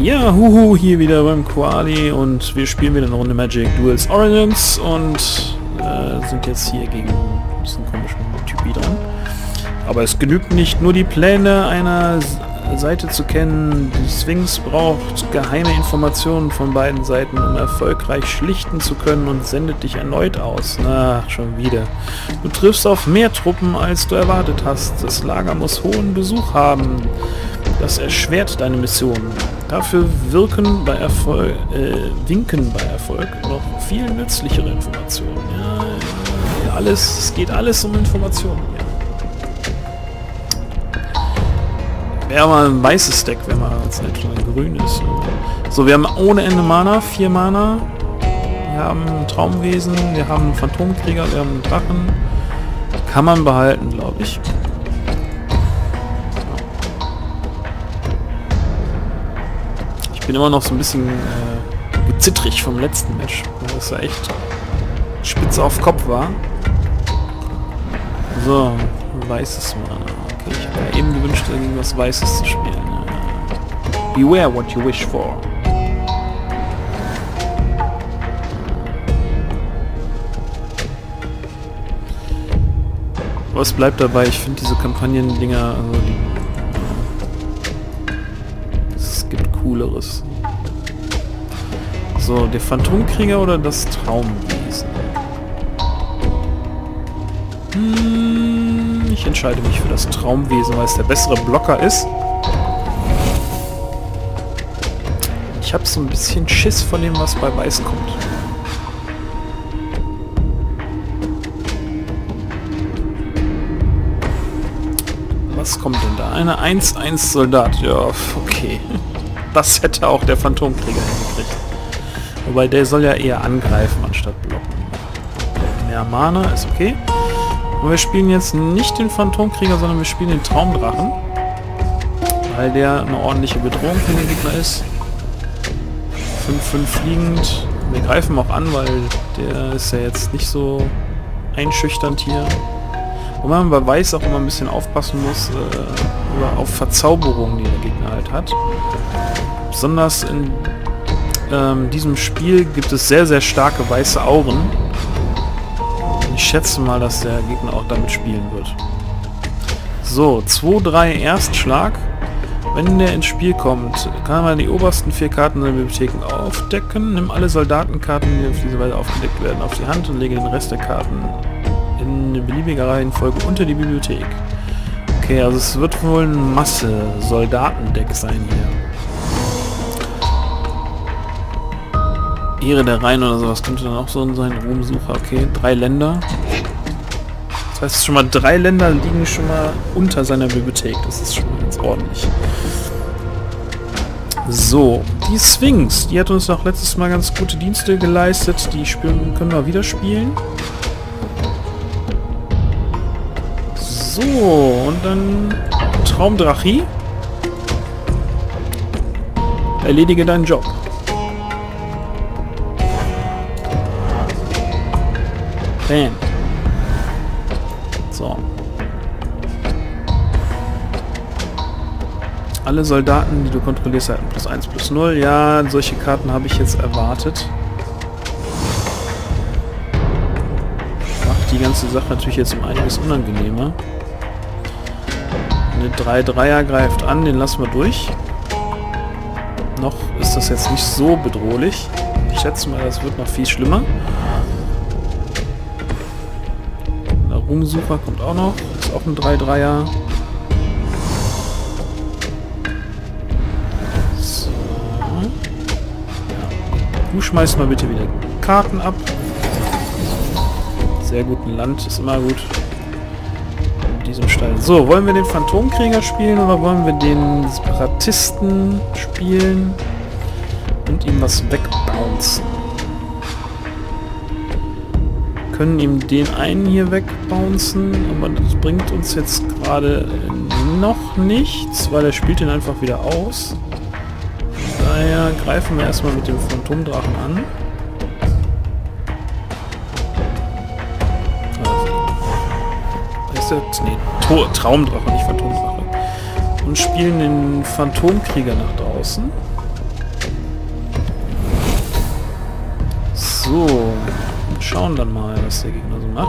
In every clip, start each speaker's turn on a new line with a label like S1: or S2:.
S1: Ja, huhu, hier wieder beim Quali und wir spielen wieder eine Runde Magic Duels Origins und äh, sind jetzt hier gegen diesen komischen Typi dran. Aber es genügt nicht, nur die Pläne einer Seite zu kennen. Die Sphinx braucht geheime Informationen von beiden Seiten, um erfolgreich schlichten zu können und sendet dich erneut aus. Na, schon wieder. Du triffst auf mehr Truppen, als du erwartet hast. Das Lager muss hohen Besuch haben. Das erschwert deine Mission. Dafür wirken bei Erfolg, äh, winken bei Erfolg noch viel nützlichere Informationen. Ja, alles, es geht alles um Informationen. Ja. Wäre mal ein weißes Deck, wenn man jetzt nicht schon ein grün ist. So, wir haben ohne Ende Mana, vier Mana. Wir haben ein Traumwesen, wir haben einen Phantomkrieger, wir haben einen Drachen. Kann man behalten, glaube ich. Bin immer noch so ein bisschen äh, gezittrig vom letzten Match, weil das ja echt spitze auf Kopf war. So, weißes Mana. Okay, ich habe ja eben gewünscht, irgendwas Weißes zu spielen. Beware what you wish for. Was bleibt dabei? Ich finde diese Kampagnen-Dinger, also die... cooleres. So, der Phantomkrieger oder das Traumwesen? Hm, ich entscheide mich für das Traumwesen, weil es der bessere Blocker ist. Ich habe so ein bisschen Schiss von dem, was bei Weiß kommt. Was kommt denn da? Eine 1-1-Soldat. Ja, okay. Das hätte auch der Phantomkrieger hingekriegt. Wobei der soll ja eher angreifen, anstatt blocken. Mehr Mana ist okay. Und wir spielen jetzt nicht den Phantomkrieger, sondern wir spielen den Traumdrachen. Weil der eine ordentliche Bedrohung für den Gegner ist. 5-5 fliegend. Wir greifen auch an, weil der ist ja jetzt nicht so einschüchternd hier. Wobei man bei Weiß auch immer ein bisschen aufpassen muss äh, auf Verzauberungen, die der Gegner halt hat. Besonders in ähm, diesem Spiel gibt es sehr, sehr starke weiße Auren. Ich schätze mal, dass der Gegner auch damit spielen wird. So, 2-3 Erstschlag. Wenn der ins Spiel kommt, kann man die obersten vier Karten der Bibliotheken aufdecken. Nimm alle Soldatenkarten, die auf diese Weise aufgedeckt werden, auf die Hand und lege den Rest der Karten in beliebiger Reihenfolge unter die Bibliothek. Okay, also es wird wohl ein Masse-Soldatendeck sein hier. Ehre der Rhein oder sowas könnte dann auch so sein. Ruhmsucher, okay. Drei Länder. Das heißt schon mal, drei Länder liegen schon mal unter seiner Bibliothek. Das ist schon mal ganz ordentlich. So, die Sphinx, die hat uns auch letztes Mal ganz gute Dienste geleistet. Die spielen, können wir wieder spielen. So, und dann Traumdrachi. Erledige deinen Job. Bam. So. Alle Soldaten, die du kontrollierst, halten plus 1 plus 0. Ja, solche Karten habe ich jetzt erwartet. Macht die ganze Sache natürlich jetzt um einiges unangenehmer. Eine 3-3er greift an, den lassen wir durch. Noch ist das jetzt nicht so bedrohlich. Ich schätze mal, das wird noch viel schlimmer. Der Ruhmsucher kommt auch noch. Ist auch ein 3-3er. So. Du schmeißt mal bitte wieder Karten ab. Sehr gut, ein Land ist immer gut diesem Stall. So, wollen wir den Phantomkrieger spielen oder wollen wir den Separatisten spielen und ihm was wegbouncen? können ihm den einen hier wegbouncen, aber das bringt uns jetzt gerade noch nichts, weil er spielt ihn einfach wieder aus. Daher greifen wir erstmal mit dem Phantomdrachen an. Also, ist der, nee, Traumdrache, nicht Phantomdrache. Und spielen den Phantomkrieger nach draußen. So schauen dann mal, was der Gegner so macht.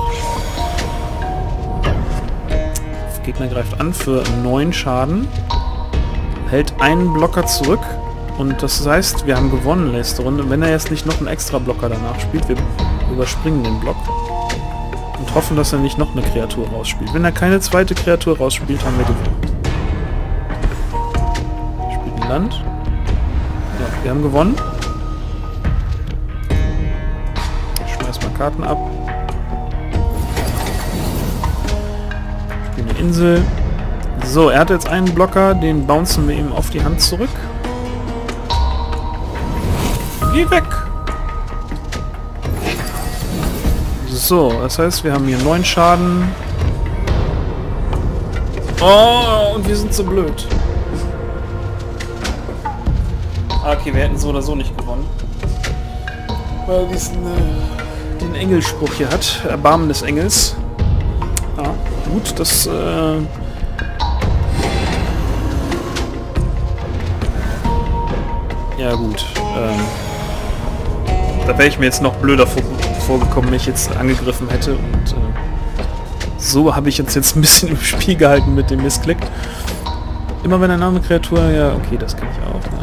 S1: Der Gegner greift an für 9 Schaden, hält einen Blocker zurück und das heißt, wir haben gewonnen letzte Runde. Wenn er jetzt nicht noch einen extra Blocker danach spielt, wir überspringen den Block und hoffen, dass er nicht noch eine Kreatur rausspielt. Wenn er keine zweite Kreatur rausspielt, haben wir gewonnen. Spielt ein Land. Ja, wir haben gewonnen. Karten ab. Spielen eine Insel. So, er hat jetzt einen Blocker, den bouncen wir ihm auf die Hand zurück. Geh weg! So, das heißt, wir haben hier neun Schaden. Oh, und wir sind so blöd. Ah, okay, wir hätten so oder so nicht gewonnen. Weil diesen äh, den Engelspruch hier hat. Erbarmen des Engels. Ah, gut, das äh, Ja gut. Ähm, da wäre ich mir jetzt noch blöder vor, vorgekommen, wenn ich jetzt angegriffen hätte. Und äh, so habe ich uns jetzt ein bisschen im Spiel gehalten mit dem Missklick. Immer wenn ein Name Kreatur, ja, okay, das kann ich auch.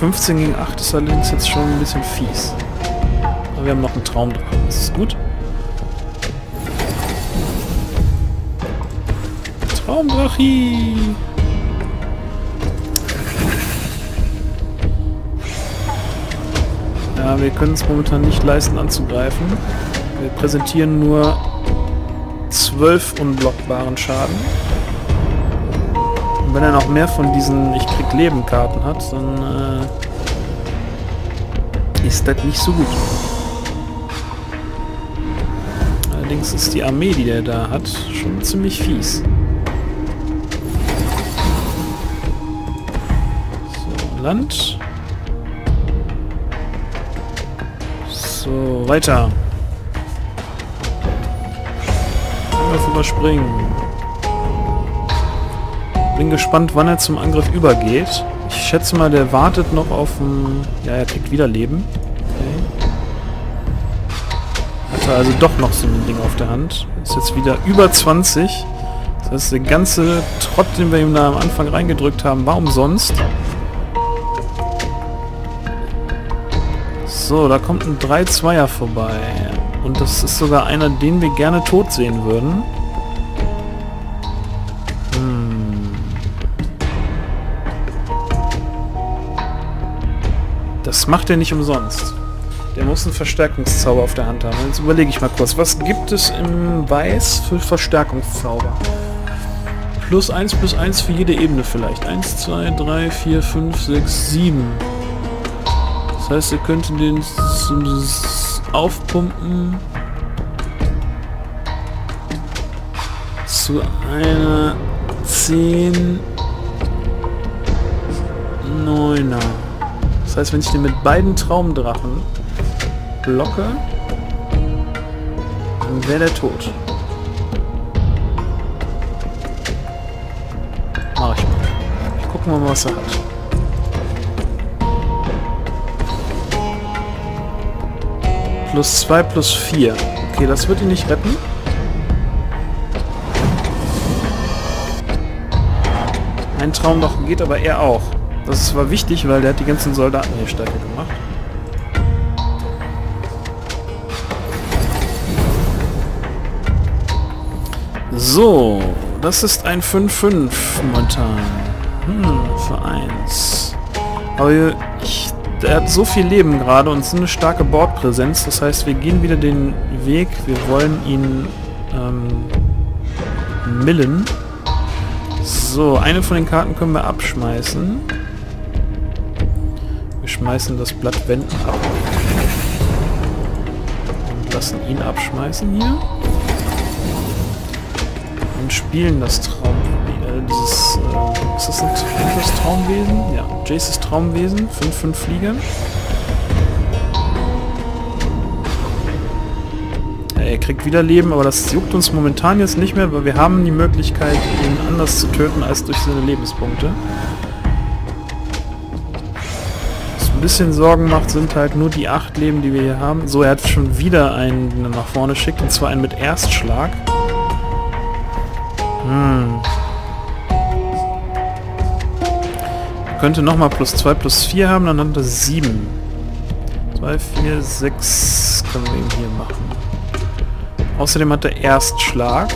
S1: ...15 gegen 8 ist allerdings jetzt schon ein bisschen fies. Aber wir haben noch einen Traum dran. Das ist gut. Traumdrachi! Ja, wir können es momentan nicht leisten anzugreifen. Wir präsentieren nur 12 unblockbaren Schaden. Wenn er noch mehr von diesen Ich krieg Leben Karten hat, dann äh, ist das nicht so gut. Allerdings ist die Armee, die er da hat, schon ziemlich fies. So, Land. So, weiter. Angriff überspringen. Bin gespannt, wann er zum Angriff übergeht. Ich schätze mal, der wartet noch auf ein... Ja, er kriegt wieder Leben. Hatte also doch noch so ein Ding auf der Hand. Ist jetzt wieder über 20. Das heißt, der ganze Trott, den wir ihm da am Anfang reingedrückt haben, war umsonst. So, da kommt ein 3-2er vorbei. Und das ist sogar einer, den wir gerne tot sehen würden. Macht er nicht umsonst. Der muss einen Verstärkungszauber auf der Hand haben. Jetzt überlege ich mal kurz. Was gibt es im Weiß für Verstärkungszauber? Plus 1 plus 1 für jede Ebene vielleicht. 1, 2, 3, 4, 5, 6, 7. Das heißt, ihr könnt den aufpumpen zu einer 10 9er. Heißt, wenn ich den mit beiden Traumdrachen blocke, dann wäre der tot. Mach ich mal. Gucken wir mal, was er hat. Plus 2 plus 4. Okay, das wird ihn nicht retten. Ein Traum noch geht aber er auch. Das war wichtig, weil der hat die ganzen Soldaten hier stärker gemacht. So, das ist ein 5-5 momentan. Hm, für 1. Aber ich, er hat so viel Leben gerade und so eine starke Bordpräsenz. Das heißt, wir gehen wieder den Weg. Wir wollen ihn ähm, millen. So, eine von den Karten können wir abschmeißen. Schmeißen das Blatt Wenden ab. Und lassen ihn abschmeißen hier und spielen das Traum... Äh, dieses... Äh, ist das ein das Traumwesen? Ja, Jaces Traumwesen. 5-5 Flieger. Er kriegt wieder Leben, aber das juckt uns momentan jetzt nicht mehr, weil wir haben die Möglichkeit, ihn anders zu töten als durch seine Lebenspunkte. Ein bisschen Sorgen macht, sind halt nur die acht Leben, die wir hier haben. So, er hat schon wieder einen nach vorne schickt, und zwar einen mit Erstschlag. Hm. könnte nochmal plus 2 plus 4 haben, dann hat er 7. 2, 4, 6 können wir ihm hier machen. Außerdem hat er Erstschlag.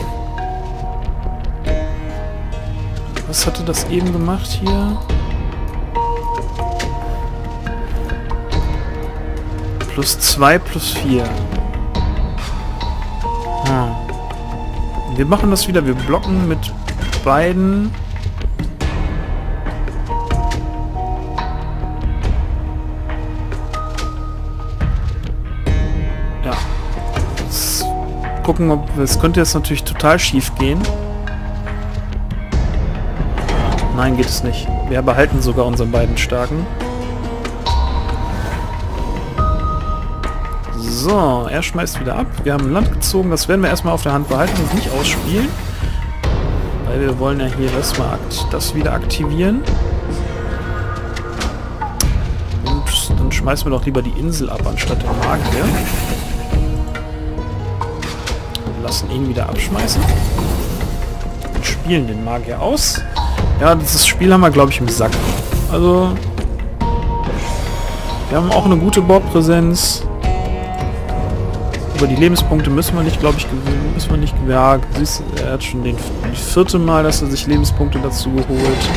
S1: Was hatte das eben gemacht hier? Plus 2 plus 4. Hm. Wir machen das wieder. Wir blocken mit beiden gucken, ob es könnte jetzt natürlich total schief gehen. Nein, geht es nicht. Wir behalten sogar unseren beiden Starken. So, er schmeißt wieder ab. Wir haben Land gezogen. Das werden wir erstmal auf der Hand behalten und nicht ausspielen. Weil wir wollen ja hier erstmal das wieder aktivieren. Und dann schmeißen wir doch lieber die Insel ab, anstatt der Magier lassen ihn wieder abschmeißen. Und spielen den Magier aus. Ja, dieses Spiel haben wir, glaube ich, im Sack. Also, wir haben auch eine gute Bordpräsenz. Über die Lebenspunkte müssen wir nicht, glaube ich. Müssen wir nicht. Ja, siehst, er hat schon den vierte Mal, dass er sich Lebenspunkte dazu geholt.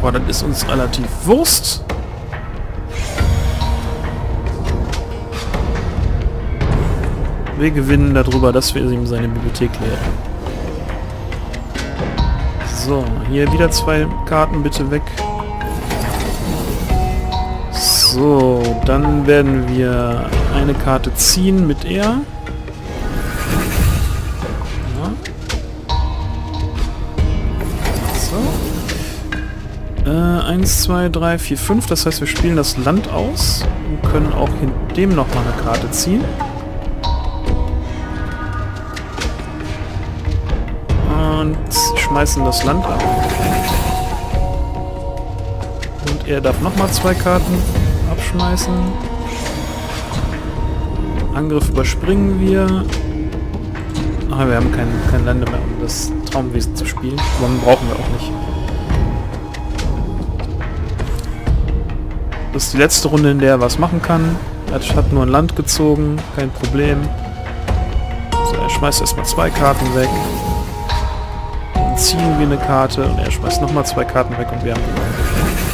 S1: Aber das ist uns relativ Wurst. Wir gewinnen darüber, dass wir ihm seine Bibliothek leeren. So, hier wieder zwei Karten bitte weg. So, dann werden wir eine Karte ziehen mit er. So. Äh, 1, 2, 3, 4, 5. Das heißt, wir spielen das Land aus und können auch in dem nochmal eine Karte ziehen. und schmeißen das Land ab. Und er darf nochmal zwei Karten abschmeißen. Angriff überspringen wir. Aber wir haben kein, kein Lande mehr, um das Traumwesen zu spielen. Aber brauchen wir auch nicht. Das ist die letzte Runde, in der er was machen kann. Er hat nur ein Land gezogen, kein Problem. So, er schmeißt erstmal zwei Karten weg ziehen wir eine Karte und er schmeißt nochmal zwei Karten weg und wir haben gewonnen.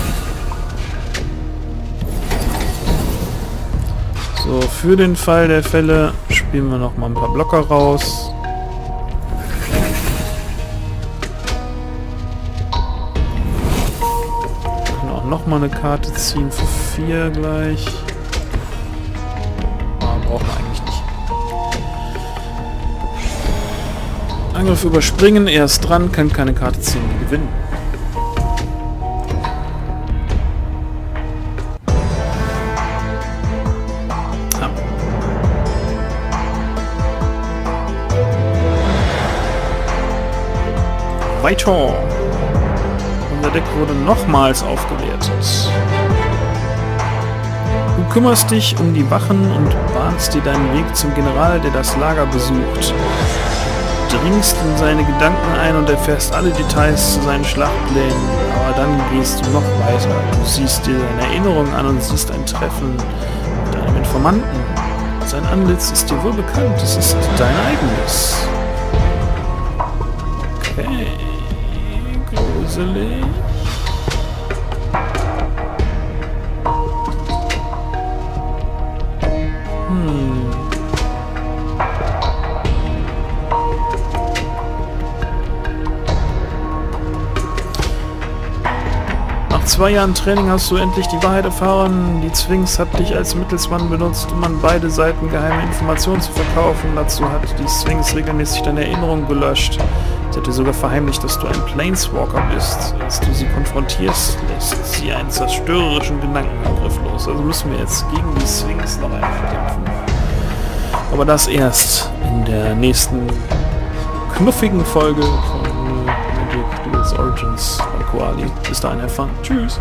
S1: So, für den Fall der Fälle spielen wir nochmal ein paar Blocker raus. Wir auch nochmal eine Karte ziehen für vier gleich. Angriff überspringen, er ist dran, kann keine Karte ziehen, gewinnen. Weiter. Unser Deck wurde nochmals aufgewertet. Du kümmerst dich um die Wachen und bahnst dir deinen Weg zum General, der das Lager besucht dringst in seine Gedanken ein und erfährst alle Details zu seinen Schlachtplänen, aber dann gehst du noch weiter. Du siehst dir seine Erinnerungen an und siehst ein Treffen mit einem Informanten. Sein Antlitz ist dir wohl bekannt, es ist dein eigenes. Okay, gruselig. zwei Jahren Training hast du endlich die Wahrheit erfahren. Die Zwings hat dich als Mittelsmann benutzt, um an beide Seiten geheime Informationen zu verkaufen. Dazu hat die Zwings regelmäßig deine Erinnerungen gelöscht. Sie hat dir sogar verheimlicht, dass du ein Planeswalker bist. Als du sie konfrontierst, lässt sie einen zerstörerischen Gedankenangriff los. Also müssen wir jetzt gegen die Sphinx noch einmal kämpfen. Aber das erst in der nächsten knuffigen Folge von Magic Duels Origins von Koali. Bis dahin, have fun. Tschüss.